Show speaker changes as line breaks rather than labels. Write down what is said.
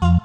Oh.